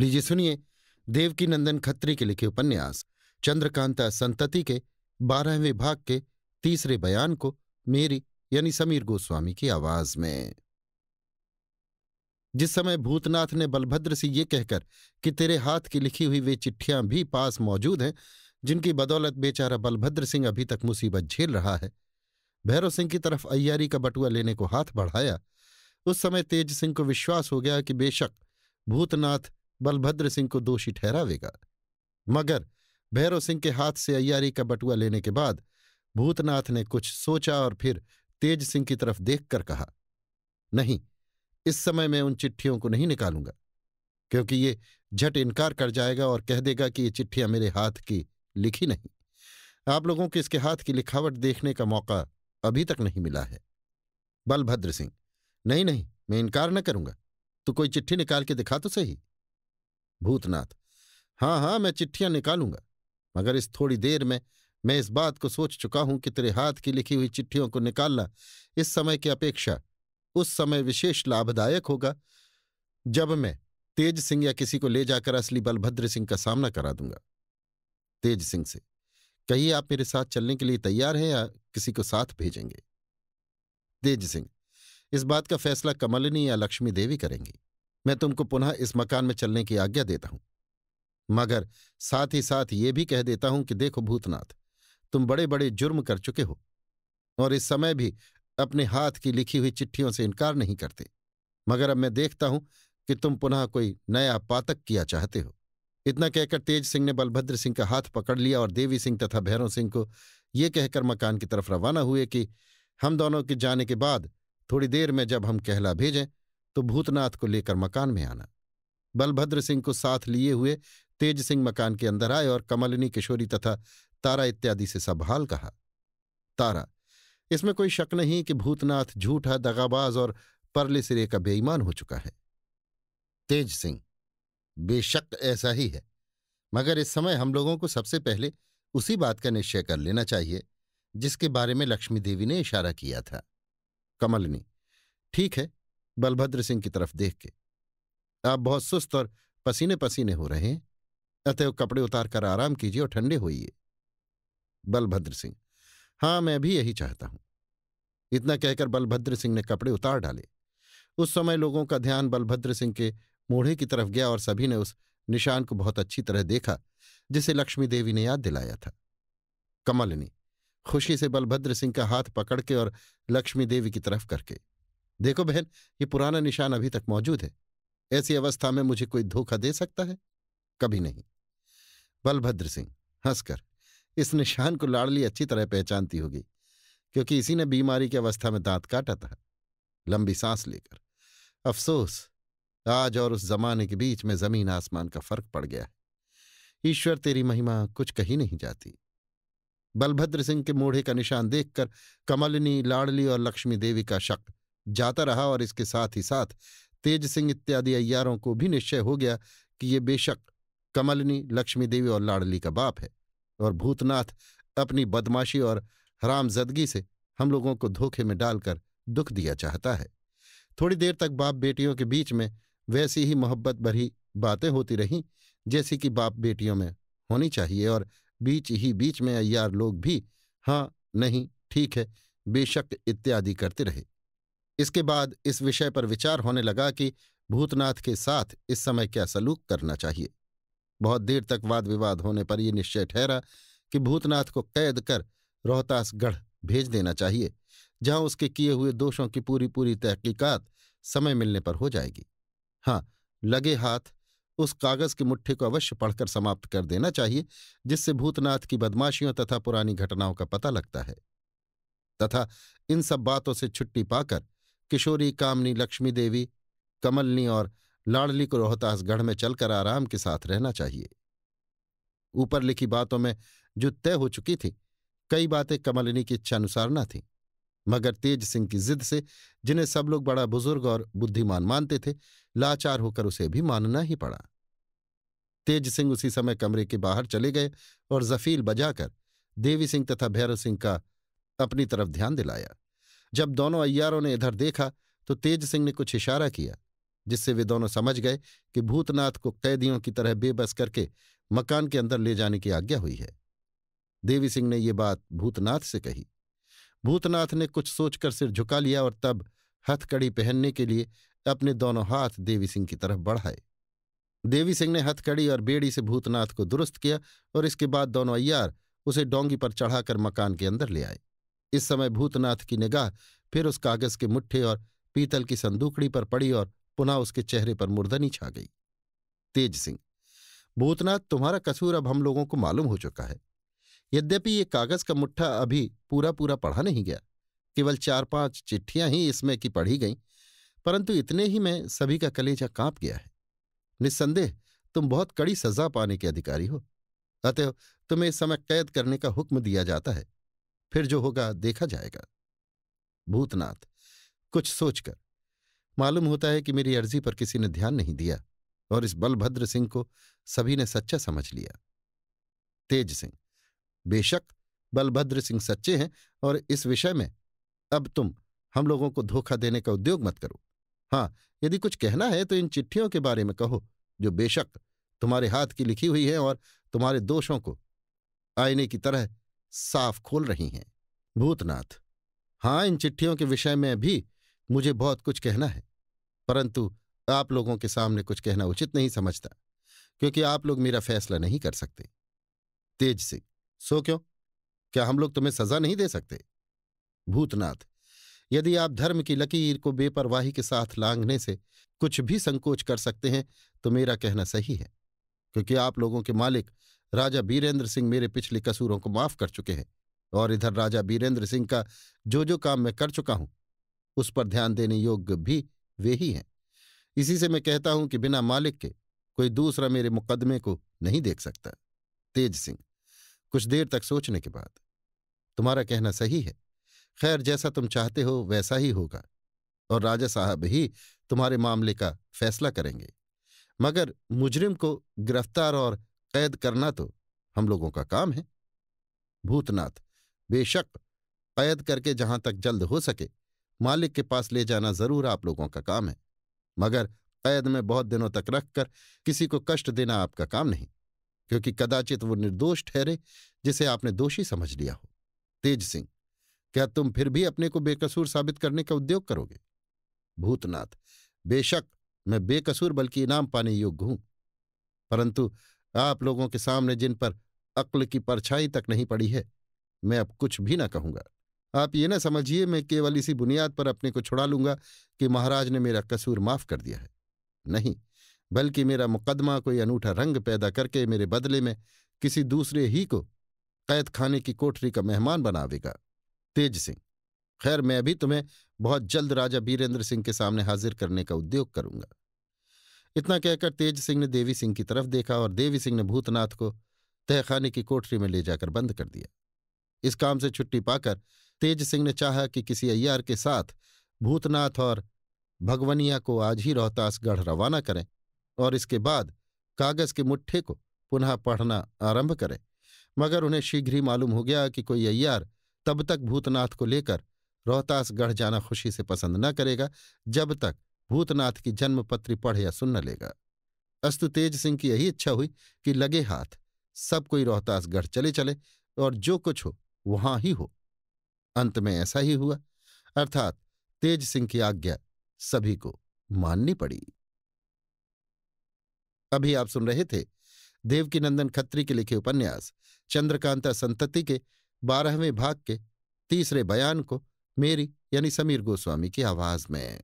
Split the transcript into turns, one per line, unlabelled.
लीजिए सुनिए देवकी नंदन खत्री के लिखे उपन्यास, चंद्रकांता संतति के बारहवें भाग के तीसरे बयान को मेरी यानी समीर गोस्वामी की आवाज़ में। जिस समय भूतनाथ ने बलभद्र से ये कहकर कि तेरे हाथ की लिखी हुई वे चिट्ठियाँ भी पास मौजूद हैं, जिनकी बदौलत बेचारा बलभद्र सिंह अभी तक मुसीबत झेल रहा है, भैरव सिंह की तरफ़ अय्यारी का बटुआ लेने को हाथ बढ़ाया, उस समय तेज सिंह को विश्वास हो गया कि बेशक भूतनाथ बलभद्र सिंह को दोषी ठहरावेगा। मगर भैरव सिंह के हाथ से अय्यारी का बटुआ लेने के बाद भूतनाथ ने कुछ सोचा और फिर तेज सिंह की तरफ़ देखकर कहा, नहीं, इस समय मैं उन चिट्ठियों को नहीं निकालूँगा, क्योंकि ये झट इनकार कर जाएगा और कह देगा कि ये चिट्ठियाँ मेरे हाथ की लिखी नहीं। आप लोगों को इसके हाथ की लिखावट देखने का मौका अभी तक नहीं मिला है। बलभद्र सिंह, नहीं नहीं, मैं इनकार न करूँगा। तो कोई चिट्ठी निकाल के दिखा तो सही। भूतनाथ। हाँ हाँ मैं चिट्ठियाँ निकालूँगा, मगर इस थोड़ी देर में मैं इस बात को सोच चुका हूँ कि तेरे हाथ की लिखी हुई चिट्ठियों को निकालना इस समय की अपेक्षा, उस समय विशेष लाभदायक होगा, जब मैं तेज सिंह या किसी को ले जाकर असली बलभद्र सिंह का सामना करा दूँगा। तेज सिंह से, कहिए आप मेरे साथ चलने के लिए तैयार हैं या किसी को साथ भेजेंगे? तेज सिंह, इस बात का फैसला कमलिनी या लक्ष्मी देवी करेंगी। मैं तुमको पुनः इस मकान में चलने की आज्ञा देता हूँ। मगर साथ ही साथ ये भी कह देता हूँ कि देखो भूतनाथ, तुम बड़े बड़े जुर्म कर चुके हो और इस समय भी अपने हाथ की लिखी हुई चिट्ठियों से इनकार नहीं करते। मगर अब मैं देखता हूँ कि तुम पुनः कोई नया पातक किया चाहते हो। इतना कहकर तेज सिंह ने बलभद्र सिंह का हाथ पकड़ लिया और देवी सिंह तथा भैरव सिंह को ये कहकर मकान की तरफ़ रवाना हुए कि, हम दोनों के जाने के बाद थोड़ी देर में जब हम कहला भेजें तो भूतनाथ को लेकर मकान में आना। बलभद्र सिंह को साथ लिए हुए तेज सिंह मकान के अंदर आए और कमलिनी, किशोरी तथा तारा इत्यादि से सब हाल कहा। तारा, इसमें कोई शक नहीं कि भूतनाथ झूठा, दगाबाज और परले सिरे का बेईमान हो चुका है। तेज सिंह, बेशक ऐसा ही है, मगर इस समय हम लोगों को सबसे पहले उसी बात का निश्चय कर लेना चाहिए, जिसके बारे में लक्ष्मी देवी ने इशारा किया था। कमलनी, ठीक है बलभद्र सिंह की तरफ़ देख के। आप बहुत सुस्त और पसीने पसीने हो रहे हैं। अतएव कपड़े उतार कर आराम कीजिए और ठंडे होइए। बलभद्र सिंह, हाँ, मैं भी यही चाहता हूँ। इतना कहकर बलभद्र सिंह ने कपड़े उतार डाले। उस समय लोगों का ध्यान बलभद्र सिंह के मूढ़े की तरफ़ गया और सभी ने उस निशान को बहुत अच्छी तरह देखा, जिसे लक्ष्मी देवी ने याद दिलाया था। कमलनी, खुशी से बलभद्र सिंह का हाथ पकड़ के और लक्ष्मी देवी की तरफ़ करके। देखो बहन, ये पुराना निशान अभी तक मौजूद है। ऐसी अवस्था में मुझे कोई धोखा दे सकता है? कभी नहीं। बलभद्र सिंह, हंसकर, इस निशान को लाड़ली अच्छी तरह पहचानती होगी, क्योंकि इसी ने बीमारी की अवस्था में दांत काटा था। लंबी सांस लेकर। अफसोस, आज और उस जमाने के बीच में ज़मीन आसमान का फ़र्क पड़ गया है। ईश्वर तेरी महिमा कुछ कही नहीं जाती। बलभद्र सिंह के मोढ़े का निशान देखकर कमलिनी, लाडली और लक्ष्मी देवी का शक जाता रहा और इसके साथ ही साथ तेज सिंह इत्यादि अय्यारों को भी निश्चय हो गया कि ये बेशक कमलिनी लक्ष्मी देवी और लाडली का बाप है और भूतनाथ अपनी बदमाशी और हरामजदगी से हम लोगों को धोखे में डालकर दुख दिया चाहता है। थोड़ी देर तक बाप बेटियों के बीच में वैसी ही मोहब्बत भरी बातें होती रहीं, जैसी कि बाप बेटियों में होनी चाहिए और बीच ही बीच में अय्यार लोग भी हाँ नहीं, ठीक है, बेशक इत्यादि करते रहे। इसके बाद इस विषय पर विचार होने लगा कि भूतनाथ के साथ इस समय क्या सलूक करना चाहिए। बहुत देर तक वाद विवाद होने पर यह निश्चय ठहरा कि भूतनाथ को कैद कर रोहतासगढ़ भेज देना चाहिए, जहाँ उसके किए हुए दोषों की पूरी पूरी तहकीकात समय मिलने पर हो जाएगी। हाँ लगे हाथ उस कागज़ की मुट्ठी को अवश्य पढ़कर समाप्त कर देना चाहिए, जिससे भूतनाथ की बदमाशियों तथा पुरानी घटनाओं का पता लगता है। तथा इन सब बातों से छुट्टी पाकर किशोरी, कामनी, लक्ष्मी देवी, कमलनी और लाडली को रोहतासगढ़ में चलकर आराम के साथ रहना चाहिए। ऊपर लिखी बातों में जो तय हो चुकी थी। कई बातें कमलिनी की इच्छानुसार न थीं, मगर तेज सिंह की जिद से, जिन्हें सब लोग बड़ा बुज़ुर्ग और बुद्धिमान मानते थे, लाचार होकर उसे भी मानना ही पड़ा। तेज सिंह उसी समय कमरे के बाहर चले गए और जफील बजाकर देवी सिंह तथा भैरव सिंह का अपनी तरफ़ ध्यान दिलाया। जब दोनों अय्यारों ने इधर देखा तो तेज सिंह ने कुछ इशारा किया, जिससे वे दोनों समझ गए कि भूतनाथ को कैदियों की तरह बेबस करके मकान के अंदर ले जाने की आज्ञा हुई है। देवी सिंह ने ये बात भूतनाथ से कही। भूतनाथ ने कुछ सोचकर सिर झुका लिया और तब हथकड़ी पहनने के लिए अपने दोनों हाथ देवी सिंह की तरफ़ बढ़ाए। देवी सिंह ने हथकड़ी और बेड़ी से भूतनाथ को दुरुस्त किया और इसके बाद दोनों अय्यार उसे डोंगी पर चढ़ाकर मकान के अंदर ले आए। इस समय भूतनाथ की निगाह फिर उस कागज़ के मुट्ठे और पीतल की संदूकड़ी पर पड़ी और पुनः उसके चेहरे पर मुर्दनी छा गई। तेज सिंह, भूतनाथ, तुम्हारा कसूर अब हम लोगों को मालूम हो चुका है। यद्यपि ये कागज़ का मुट्ठा अभी पूरा पूरा पढ़ा नहीं गया, केवल चार पाँच चिट्ठियाँ ही इसमें की पढ़ी गईं, परंतु इतने ही में सभी का कलेजा काँप गया है। निस्संदेह, तुम बहुत कड़ी सजा पाने के अधिकारी हो अतः तुम्हें इस समय कैद करने का हुक्म दिया जाता है। फिर जो होगा देखा जाएगा। भूतनाथ, कुछ सोचकर। मालूम होता है कि मेरी अर्जी पर किसी ने ध्यान नहीं दिया और इस बलभद्र सिंह को सभी ने सच्चा समझ लिया। तेज सिंह, बेशक बलभद्र सिंह सच्चे हैं और इस विषय में अब तुम हम लोगों को धोखा देने का उद्योग मत करो। हाँ यदि कुछ कहना है तो इन चिट्ठियों के बारे में कहो, जो बेशक तुम्हारे हाथ की लिखी हुई है और तुम्हारे दोषों को आईने की तरह साफ़ खोल रही हैं। भूतनाथ हाँ इन चिट्ठियों के विषय में भी मुझे बहुत कुछ कहना है, परंतु आप लोगों के सामने कुछ कहना उचित नहीं समझता, क्योंकि आप लोग मेरा फैसला नहीं कर सकते। तेज सिंह सो क्यों? क्या हम लोग तुम्हें सजा नहीं दे सकते? भूतनाथ, यदि आप धर्म की लकीर को बेपरवाही के साथ लांघने से कुछ भी संकोच कर सकते हैं तो मेरा कहना सही है, क्योंकि आप लोगों के मालिक राजा बीरेंद्र सिंह मेरे पिछले कसूरों को माफ़ कर चुके हैं और इधर राजा बीरेंद्र सिंह का जो जो काम मैं कर चुका हूँ, उस पर ध्यान देने योग्य भी वे ही हैं। इसी से मैं कहता हूँ कि बिना मालिक के कोई दूसरा मेरे मुकदमे को नहीं देख सकता। तेज सिंह, कुछ देर तक सोचने के बाद, तुम्हारा कहना सही है। खैर, जैसा तुम चाहते हो, वैसा ही होगा और राजा साहब ही तुम्हारे मामले का फैसला करेंगे। मगर मुजरिम को गिरफ़्तार और कैद करना तो हम लोगों का काम है। भूतनाथ, बेशक कैद करके जहाँ तक जल्द हो सके, मालिक के पास ले जाना ज़रूर आप लोगों का काम है। मगर कैद में बहुत दिनों तक रखकर किसी को कष्ट देना आपका काम नहीं, क्योंकि कदाचित वो निर्दोष ठहरे जिसे आपने दोषी समझ लिया हो। तेज सिंह, क्या तुम फिर भी अपने को बेकसूर साबित करने का उद्योग करोगे? भूतनाथ, बेशक मैं बेकसूर बल्कि इनाम पाने योग्य हूँ, परंतु आप लोगों के सामने जिन पर अक्ल की परछाई तक नहीं पड़ी है, मैं अब कुछ भी ना कहूँगा। आप ये ना समझिए, मैं केवल इसी बुनियाद पर अपने को छुड़ा लूँगा कि महाराज ने मेरा कसूर माफ़ कर दिया है। नहीं, बल्कि मेरा मुकदमा कोई अनूठा रंग पैदा करके मेरे बदले में किसी दूसरे ही को कैद खाने की कोठरी का मेहमान बनावेगा तेज सिंह, खैर मैं भी तुम्हें बहुत जल्द राजा बीरेंद्र सिंह के सामने हाजिर करने का उद्योग करूँगा। इतना कहकर तेज सिंह ने देवी सिंह की तरफ़ देखा और देवी सिंह ने भूतनाथ को तहखाने की कोठरी में ले जाकर बंद कर दिया। इस काम से छुट्टी पाकर तेज सिंह ने चाहा कि किसी अय्यार के साथ भूतनाथ और भगवनिया को आज ही रोहतासगढ़ रवाना करें और इसके बाद कागज़ के मुट्ठे को पुनः पढ़ना आरंभ करें। मगर उन्हें शीघ्र ही मालूम हो गया कि कोई अय्यार तब तक भूतनाथ को लेकर रोहतासगढ़ जाना खुशी से पसंद न करेगा, जब तक भूतनाथ की जन्मपत्री पढ़ या सुन न लेगा। अस्तु तेज सिंह की यही इच्छा हुई कि लगे हाथ, सब कोई रोहतासगढ़ चले चले और जो कुछ हो, वहाँ ही हो। अंत में ऐसा ही हुआ। अर्थात तेज सिंह की आज्ञा सभी को माननी पड़ी। अभी आप सुन रहे थे देवकीनंदन खत्री के लिखे उपन्यास, चंद्रकांता संतति के बारहवें भाग के तीसरे बयान को मेरी यानी समीर गोस्वामी की आवाज़ में।